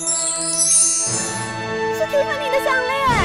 是蒂凡尼的项链。